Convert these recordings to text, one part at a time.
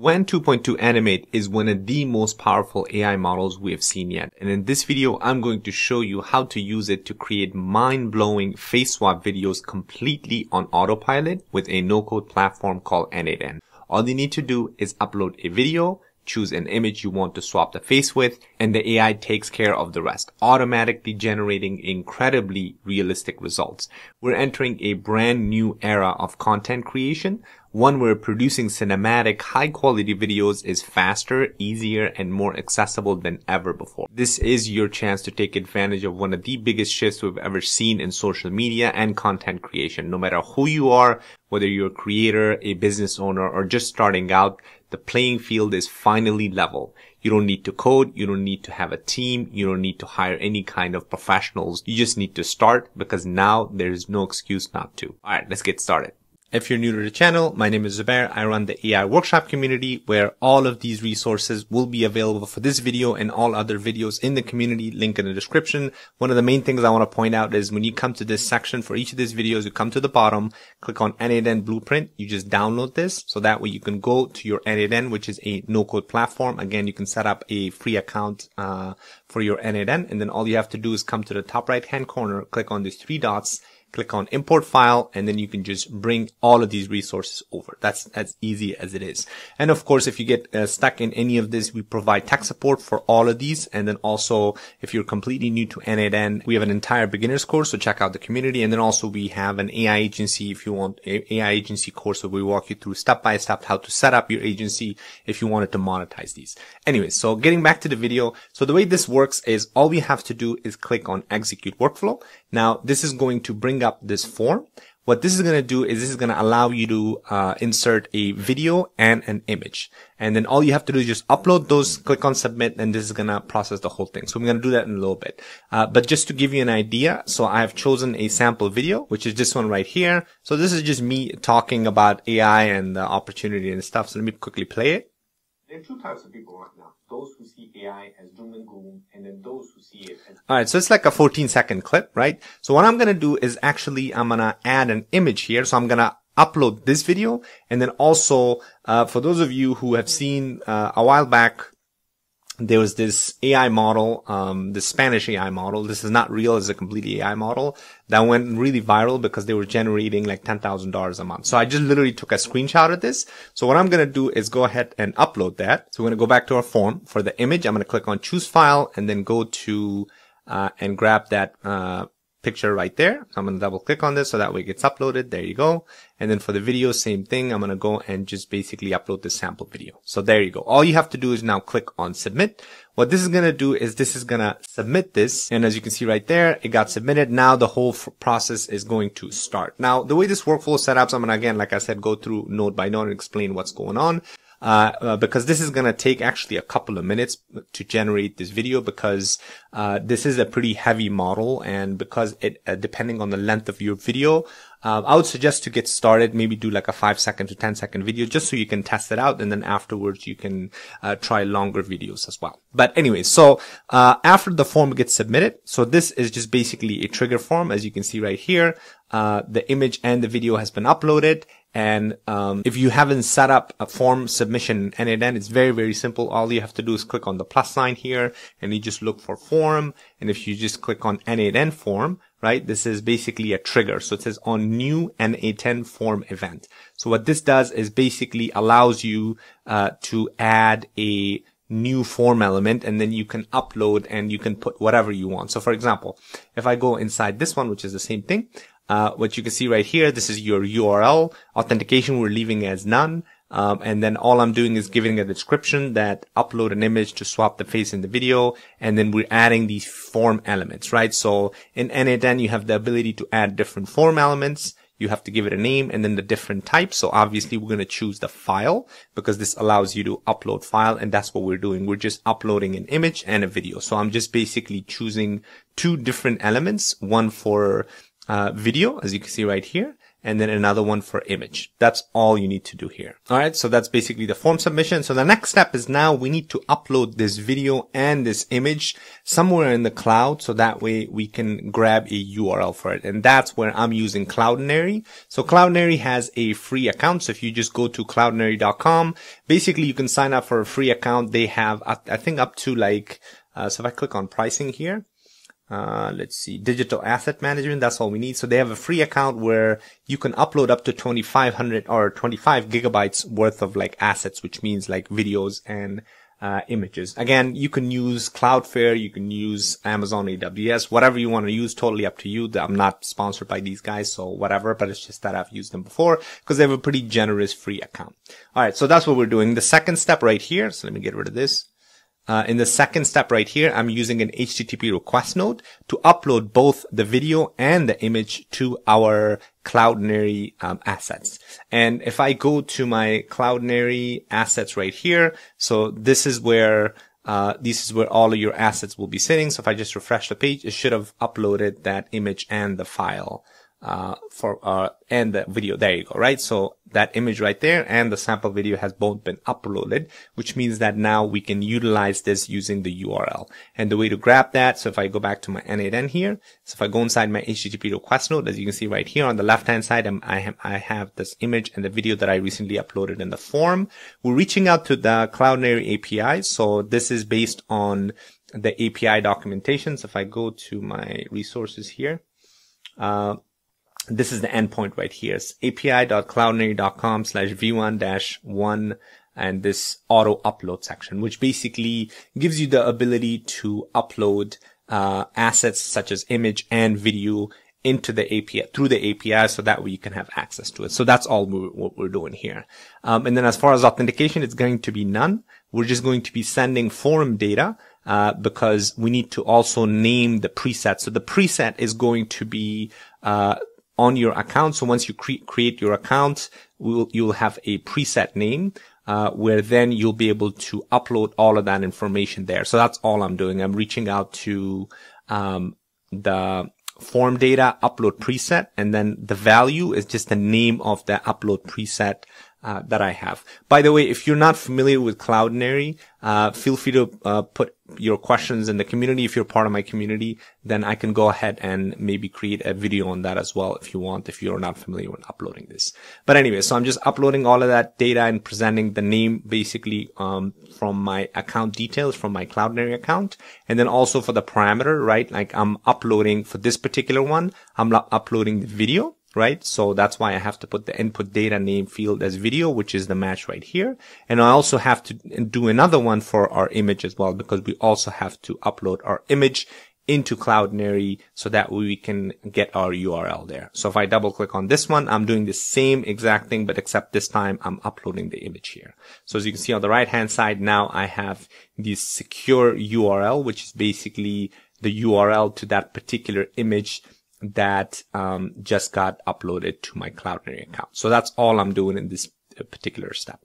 WAN 2.2 Animate is one of the most powerful AI models we have seen yet. And in this video, I'm going to show you how to use it to create mind-blowing face swap videos completely on autopilot with a no-code platform called N8N. All you need to do is upload a video, choose an image you want to swap the face with, and the AI takes care of the rest, automatically generating incredibly realistic results. We're entering a brand new era of content creation, one where producing cinematic, high quality videos is faster, easier, and more accessible than ever before. This is your chance to take advantage of one of the biggest shifts we've ever seen in social media and content creation. No matter who you are, whether you're a creator, a business owner, or just starting out, the playing field is finally level. You don't need to code. You don't need to have a team. You don't need to hire any kind of professionals. You just need to start because now there's no excuse not to. All right, let's get started. If you're new to the channel, my name is Zubair. I run the AI workshop community where all of these resources will be available for this video and all other videos in the community, link in the description. One of the main things I want to point out is when you come to this section for each of these videos, you come to the bottom, click on N8N Blueprint. You just download this so that way you can go to your N8N, which is a no code platform. Again, you can set up a free account, uh, for your N8N. And then all you have to do is come to the top right hand corner, click on these three dots click on import file, and then you can just bring all of these resources over. That's as easy as it is. And of course, if you get uh, stuck in any of this, we provide tech support for all of these. And then also, if you're completely new to N8N, we have an entire beginners course. So check out the community. And then also we have an AI agency. If you want AI agency course where we walk you through step by step how to set up your agency if you wanted to monetize these. Anyways, so getting back to the video. So the way this works is all we have to do is click on execute workflow. Now this is going to bring up this form. What this is going to do is this is going to allow you to uh, insert a video and an image. And then all you have to do is just upload those, click on submit, and this is going to process the whole thing. So I'm going to do that in a little bit. Uh, but just to give you an idea, so I have chosen a sample video, which is this one right here. So this is just me talking about AI and the opportunity and stuff. So let me quickly play it. There are two types of people right now. Those who see AI as doom and gloom, and then those who see it as... Alright, so it's like a 14 second clip, right? So what I'm gonna do is actually, I'm gonna add an image here. So I'm gonna upload this video, and then also, uh, for those of you who have seen, uh, a while back, there was this AI model, um, the Spanish AI model. This is not real. It's a completely AI model that went really viral because they were generating like $10,000 a month. So I just literally took a screenshot of this. So what I'm going to do is go ahead and upload that. So we're going to go back to our form for the image. I'm going to click on choose file and then go to, uh, and grab that, uh, picture right there. I'm going to double click on this so that way it gets uploaded. There you go. And then for the video, same thing. I'm going to go and just basically upload the sample video. So there you go. All you have to do is now click on submit. What this is going to do is this is going to submit this. And as you can see right there, it got submitted. Now the whole process is going to start. Now the way this workflow is set up, I'm going to again, like I said, go through node by node and explain what's going on. Uh, uh, because this is going to take actually a couple of minutes to generate this video because uh, this is a pretty heavy model and because it uh, depending on the length of your video uh, I would suggest to get started maybe do like a 5 second to 10 second video just so you can test it out and then afterwards you can try longer videos as well. But anyway so after the form gets submitted so this is just basically a trigger form as you can see right here. The image and the video has been uploaded and um, if you haven't set up a form submission N8N, it's very, very simple. All you have to do is click on the plus sign here and you just look for form. And if you just click on N8N form, right, this is basically a trigger. So it says on new N8N form event. So what this does is basically allows you uh, to add a new form element and then you can upload and you can put whatever you want. So for example, if I go inside this one, which is the same thing, uh, what you can see right here, this is your URL. Authentication, we're leaving as none. Um, and then all I'm doing is giving a description that upload an image to swap the face in the video. And then we're adding these form elements, right? So in N8N, you have the ability to add different form elements. You have to give it a name and then the different types. So obviously we're going to choose the file because this allows you to upload file. And that's what we're doing. We're just uploading an image and a video. So I'm just basically choosing two different elements, one for uh, video, as you can see right here. and then another one for image. That's all you need to do here. All right. So that's basically the form submission. So the next step is now we need to upload this video and this image somewhere in the cloud. So that way we can grab a URL for it. And that's where I'm using Cloudinary. So Cloudinary has a free account. So if you just go to cloudinary.com, basically you can sign up for a free account. They have, I think up to like, uh, so if I click on pricing here, uh, let's see, digital asset management. That's all we need. So they have a free account where you can upload up to 2500 or 25 gigabytes worth of like assets, which means like videos and uh, images. Again, you can use Cloudflare, you can use Amazon AWS, whatever you want to use, totally up to you. I'm not sponsored by these guys, so whatever, but it's just that I've used them before because they have a pretty generous free account. All right. So that's what we're doing. The second step right here. So let me get rid of this. Uh, in the second step right here, I'm using an HTTP request node to upload both the video and the image to our Cloudinary um, assets. And if I go to my Cloudinary assets right here, so this is where uh, this is where all of your assets will be sitting. So if I just refresh the page, it should have uploaded that image and the file uh, for uh, and the video. There you go, right? So that image right there and the sample video has both been uploaded, which means that now we can utilize this using the URL. And the way to grab that, so if I go back to my N8N here, so if I go inside my HTTP request node, as you can see right here on the left hand side, I'm, I, have, I have this image and the video that I recently uploaded in the form. We're reaching out to the Cloudinary API. So this is based on the API documentation. So if I go to my resources here, uh, this is the endpoint right here. It's api.cloudinary.com slash v1 dash one and this auto upload section, which basically gives you the ability to upload uh, assets such as image and video into the API through the API, so that way you can have access to it. So that's all we're, what we're doing here. Um, and then as far as authentication, it's going to be none. We're just going to be sending form data uh, because we need to also name the preset. So the preset is going to be uh, on your account. So once you cre- create your account, we'll, you'll have a preset name. Uh, where then you'll be able to upload all of that information there. So that's all I'm doing. I'm reaching out to um, the form data upload preset, and then the value is just the name of the upload preset uh, that I have. By the way, if you're not familiar with Cloudinary, uh, feel free to uh, put your questions in the community. If you're part of my community, then I can go ahead and maybe create a video on that as well if you want, if you're not familiar with uploading this. But anyway, so I'm just uploading all of that data and presenting the name basically um, from my account details from my Cloudinary account. And then also for the parameter, right? Like I'm uploading for this particular one, I'm uploading the video right? So that's why I have to put the input data name field as video, which is the match right here. And I also have to do another one for our image as well, because we also have to upload our image into Cloudinary so that we can get our URL there. So if I double click on this one, I'm doing the same exact thing, but except this time I'm uploading the image here. So as you can see on the right hand side, now I have this secure URL, which is basically the URL to that particular image that um, just got uploaded to my Cloudinary account. So that's all I'm doing in this uh, particular step.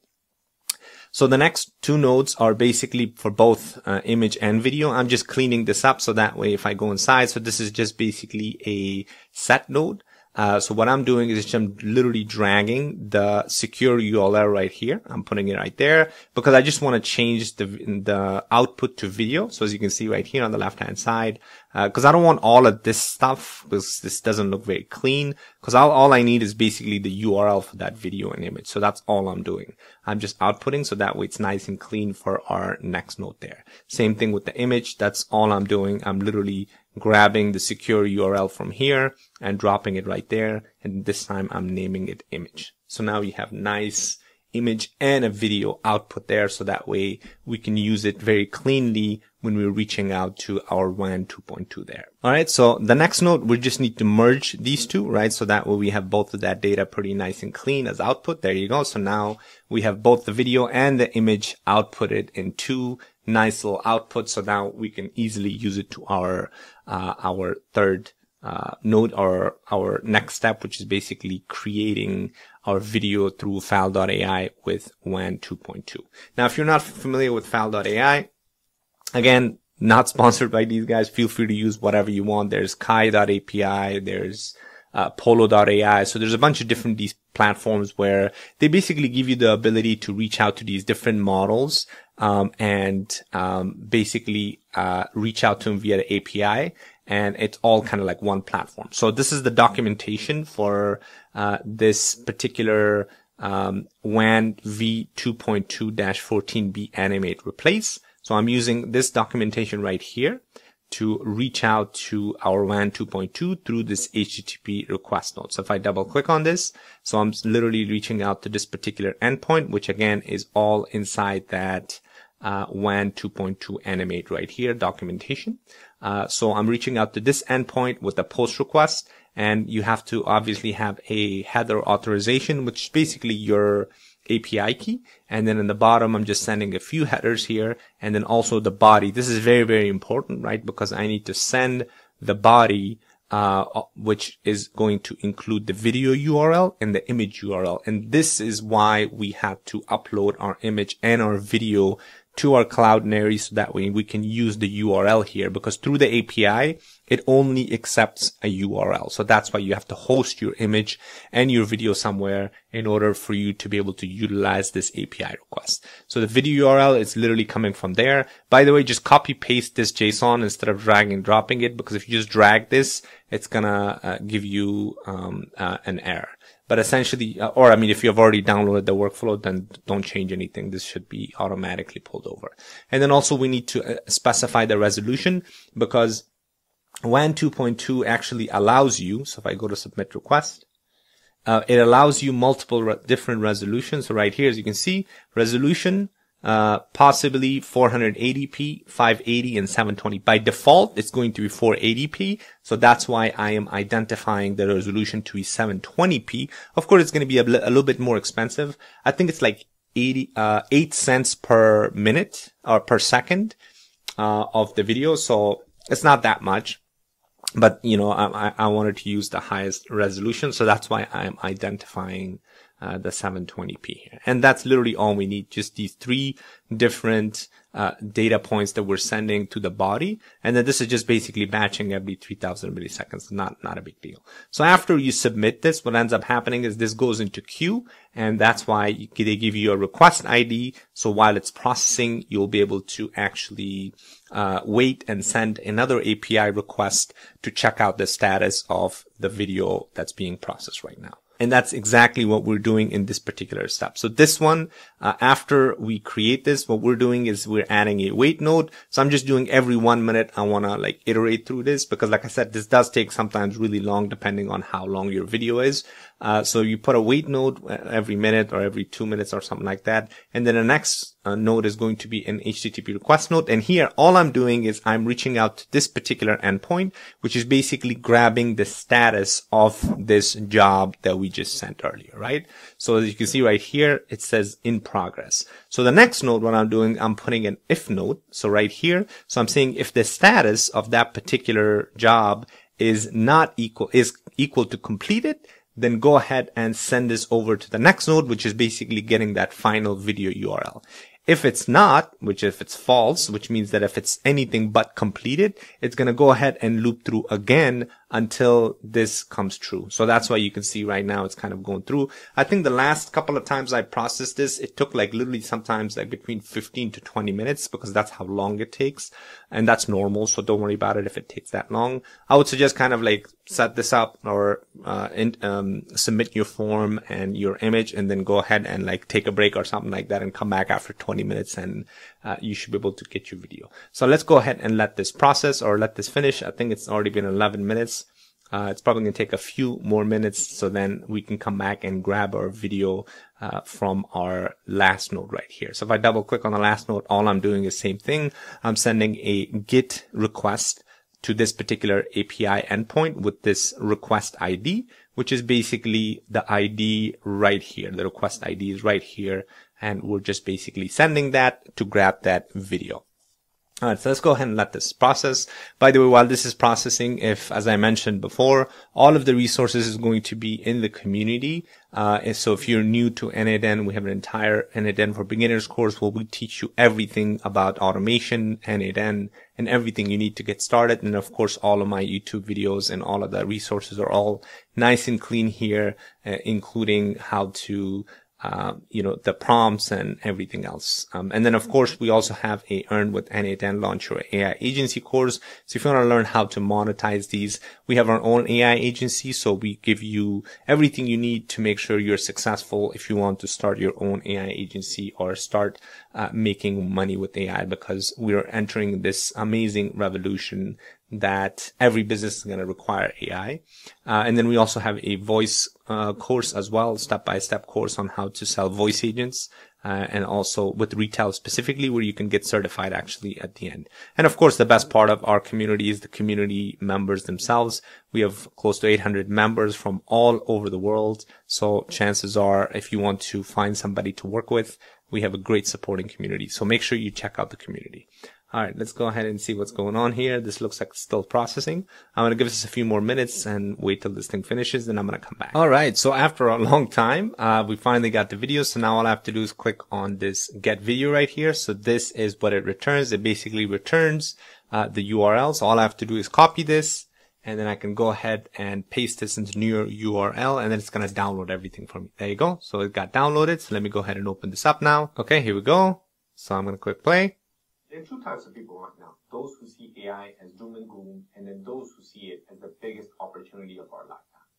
So the next two nodes are basically for both uh, image and video. I'm just cleaning this up so that way if I go inside, so this is just basically a set node. Uh, so what I'm doing is I'm literally dragging the secure URL right here. I'm putting it right there because I just want to change the the output to video. So as you can see right here on the left hand side, because uh, I don't want all of this stuff because this doesn't look very clean. Because all, all I need is basically the URL for that video and image. So that's all I'm doing. I'm just outputting so that way it's nice and clean for our next note there. Same thing with the image. That's all I'm doing. I'm literally grabbing the secure URL from here and dropping it right there. And this time I'm naming it image. So now we have nice image and a video output there. So that way we can use it very cleanly when we're reaching out to our WAN 2.2 there. All right. So the next node, we just need to merge these two, right? So that way we have both of that data pretty nice and clean as output. There you go. So now we have both the video and the image outputted in two nice little outputs. So now we can easily use it to our, uh, our third uh, node or our next step, which is basically creating our video through Fal.ai with WAN 2.2. Now, if you're not familiar with Fal.ai, again, not sponsored by these guys. Feel free to use whatever you want. There's Kai.api. There's uh, Polo.ai. So there's a bunch of different these platforms where they basically give you the ability to reach out to these different models um, and um, basically uh, reach out to them via the API. And it's all kind of like one platform. So this is the documentation for uh, this particular um, WAN v2.2-14b animate replace. So I'm using this documentation right here to reach out to our WAN 2.2 through this HTTP request node. So if I double click on this, so I'm literally reaching out to this particular endpoint, which again is all inside that uh, WAN 2.2 animate right here documentation. Uh, so I'm reaching out to this endpoint with a post request and you have to obviously have a header authorization, which is basically your API key. And then in the bottom, I'm just sending a few headers here and then also the body. This is very, very important, right? Because I need to send the body, uh, which is going to include the video URL and the image URL. And this is why we had to upload our image and our video to our Cloudinary so that way we can use the URL here because through the API, it only accepts a URL. So that's why you have to host your image and your video somewhere in order for you to be able to utilize this API request. So the video URL is literally coming from there. By the way, just copy paste this JSON instead of dragging and dropping it because if you just drag this, it's gonna uh, give you um, uh, an error. But essentially, uh, or I mean, if you've already downloaded the workflow, then don't change anything. This should be automatically pulled over. And then also we need to uh, specify the resolution because WAN 2.2 actually allows you, so if I go to submit request, uh, it allows you multiple re different resolutions. So right here, as you can see, resolution, uh, possibly 480p, 580 and 720. By default, it's going to be 480p. So that's why I am identifying the resolution to be 720p. Of course, it's going to be a, a little bit more expensive. I think it's like 80, uh, 8 cents per minute or per second, uh, of the video. So it's not that much but you know, I, I wanted to use the highest resolution. So that's why I'm identifying uh, the 720p here. And that's literally all we need. Just these three different uh, data points that we're sending to the body. And then this is just basically matching every 3000 milliseconds. Not, not a big deal. So after you submit this, what ends up happening is this goes into queue. And that's why they give you a request ID. So while it's processing, you'll be able to actually uh, wait and send another API request to check out the status of the video that's being processed right now. And that's exactly what we're doing in this particular step. So this one, uh, after we create this, what we're doing is we're adding a wait node. So I'm just doing every one minute. I want to like iterate through this because like I said, this does take sometimes really long depending on how long your video is. Uh, so you put a wait node uh, every minute or every two minutes or something like that. And then the next uh, node is going to be an HTTP request node. And here, all I'm doing is I'm reaching out to this particular endpoint, which is basically grabbing the status of this job that we just sent earlier, right? So as you can see right here, it says in progress. So the next node, what I'm doing, I'm putting an if node. So right here, so I'm saying if the status of that particular job is not equal, is equal to completed, then go ahead and send this over to the next node, which is basically getting that final video URL. If it's not, which if it's false, which means that if it's anything but completed, it's going to go ahead and loop through again until this comes true. So that's why you can see right now it's kind of going through. I think the last couple of times I processed this, it took like literally sometimes like between 15 to 20 minutes because that's how long it takes. And that's normal. So don't worry about it if it takes that long. I would suggest kind of like set this up or uh, in, um, submit your form and your image and then go ahead and like take a break or something like that and come back after 20 minutes and uh, you should be able to get your video. So let's go ahead and let this process or let this finish. I think it's already been 11 minutes. Uh, it's probably going to take a few more minutes so then we can come back and grab our video uh, from our last node right here. So if I double click on the last node, all I'm doing is same thing. I'm sending a GET request to this particular API endpoint with this request ID, which is basically the ID right here. The request ID is right here. And we're just basically sending that to grab that video. All right, so let's go ahead and let this process. By the way, while this is processing, if, as I mentioned before, all of the resources is going to be in the community. Uh, so if you're new to n8n, we have an entire n8n for beginners course where we teach you everything about automation, n8n, and everything you need to get started. And of course, all of my YouTube videos and all of the resources are all nice and clean here, uh, including how to uh, you know, the prompts and everything else. Um, and then of course we also have a earn with N8N launch AI agency course. So if you want to learn how to monetize these, we have our own AI agency. So we give you everything you need to make sure you're successful if you want to start your own AI agency or start uh, making money with AI because we're entering this amazing revolution that every business is going to require AI. Uh, and then we also have a voice uh, course as well, step-by-step course on how to sell voice agents. Uh, and also with Retell specifically where you can get certified actually at the end. And of course, the best part of our community is the community members themselves. We have close to 800 members from all over the world. So chances are if you want to find somebody to work with, we have a great supporting community. So make sure you check out the community. All right, let's go ahead and see what's going on here. This looks like it's still processing. I'm going to give this a few more minutes and wait till this thing finishes, then I'm going to come back. All right, so after a long time, uh, we finally got the video. So now all I have to do is click on this get video right here. So this is what it returns. It basically returns uh, the URL. So all I have to do is copy this and then I can go ahead and paste this into new URL and then it's going to download everything for me. There you go. So it got downloaded. So let me go ahead and open this up now. Okay, here we go. So I'm going to click play. There are two types of people right now. Those who see AI as doom and gloom, and then those who see it as the biggest opportunity of our lifetime.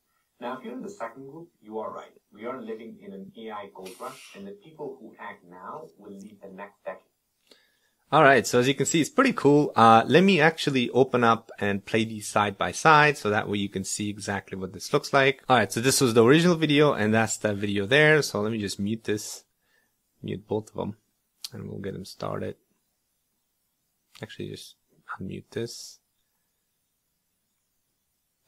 Now, if you're in the second group, you are right. We are living in an AI gold rush, and the people who act now will lead the next decade. All right, so as you can see, it's pretty cool. Uh, let me actually open up and play these side by side, so that way you can see exactly what this looks like. All right, so this was the original video, and that's the video there. So let me just mute this, mute both of them, and we'll get them started. Actually, just unmute this.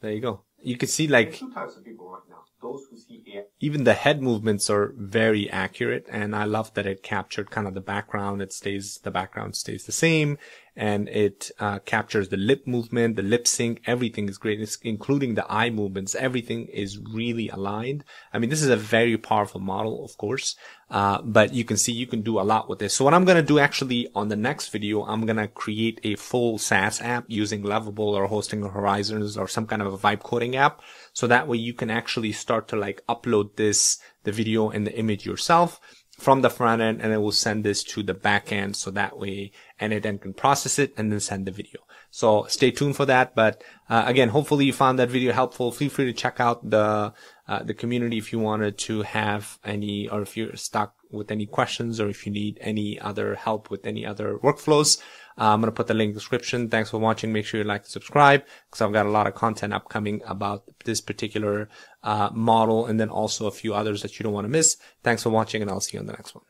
There you go. You can see like two types of people right now. Those who see AI. Even the head movements are very accurate, and I love that it captured kind of the background. It stays the background stays the same, and it uh, captures the lip movement, the lip sync. Everything is great, it's including the eye movements. Everything is really aligned. I mean, this is a very powerful model, of course, uh, but you can see you can do a lot with this. So what I'm going to do actually on the next video, I'm going to create a full SaaS app using Lovable or Hostinger or Horizons or some kind of a vibe coding app. So that way you can actually start to like upload this, the video and the image yourself from the front end and it will send this to the back end so that way and it then can process it and then send the video. So stay tuned for that. But uh, again, hopefully you found that video helpful. Feel free to check out the uh, the community if you wanted to have any or if you're stuck with any questions or if you need any other help with any other workflows. Uh, I'm going to put the link in the description. Thanks for watching. Make sure you like and subscribe because I've got a lot of content upcoming about this particular uh, model and then also a few others that you don't want to miss. Thanks for watching and I'll see you on the next one.